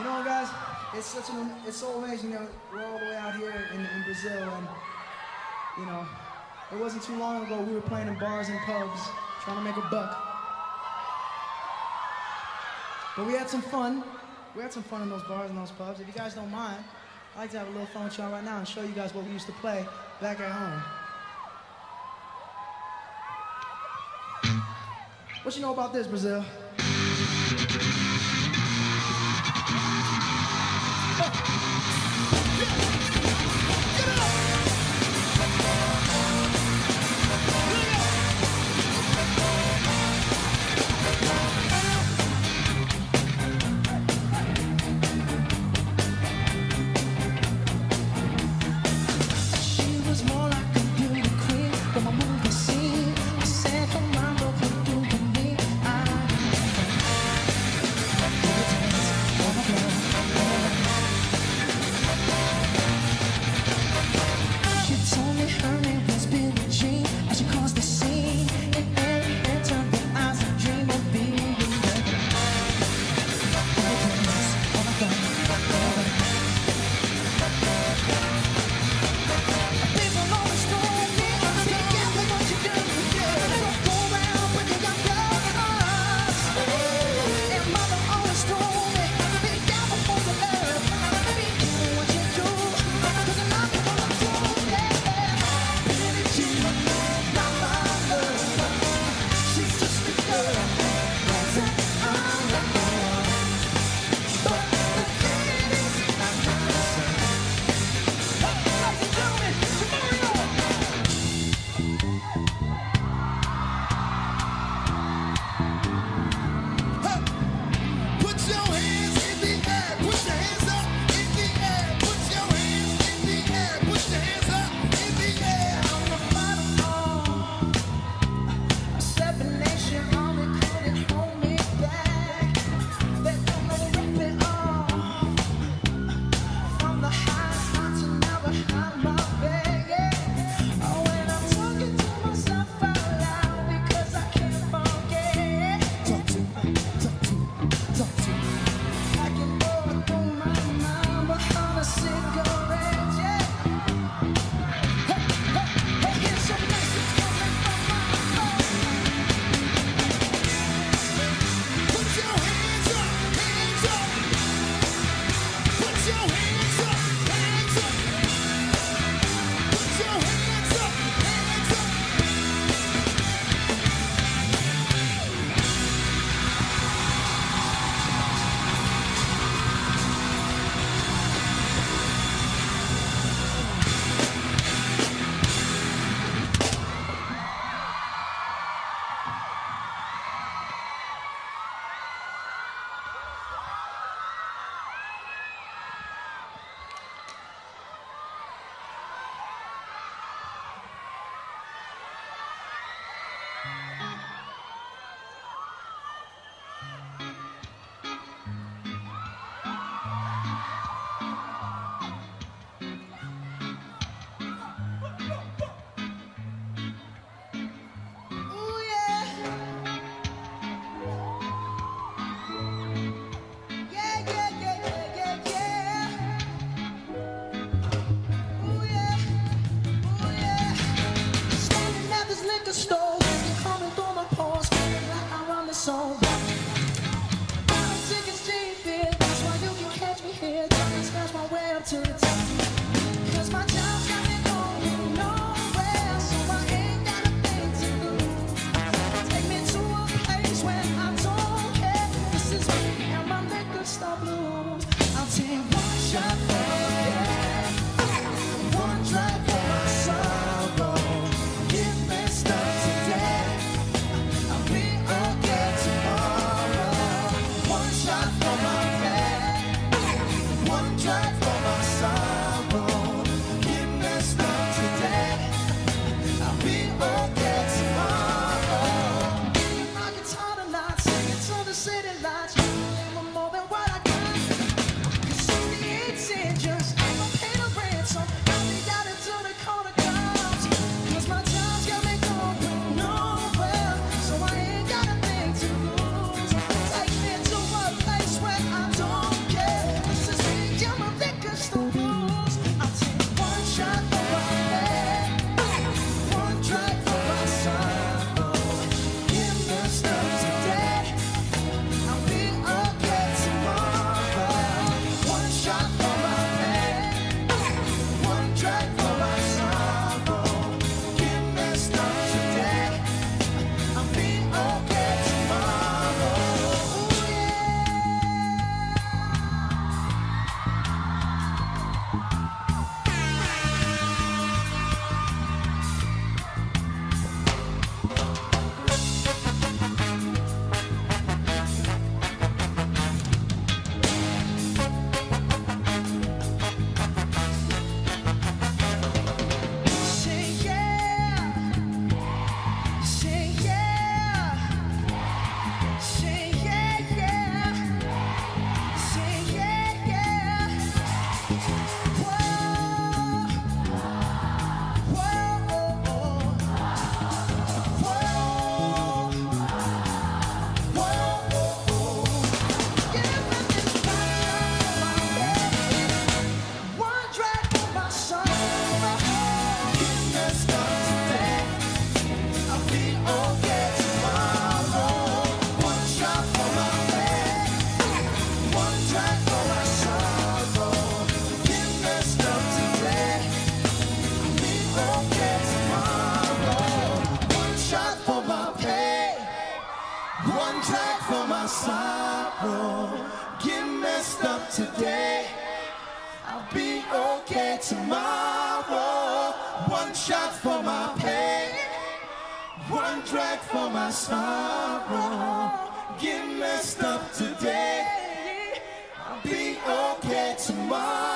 You know, guys, it's such an it's so amazing that we're all the way out here in, in Brazil, and you know, it wasn't too long ago we were playing in bars and pubs trying to make a buck. But we had some fun. We had some fun in those bars and those pubs. If you guys don't mind, I'd like to have a little fun with y'all right now and show you guys what we used to play back at home. What you know about this, Brazil? One tag for my sorrow. Get messed up today. I'll be okay tomorrow. One shot for my pain. One drag for my sorrow. Get messed up today. I'll be okay tomorrow.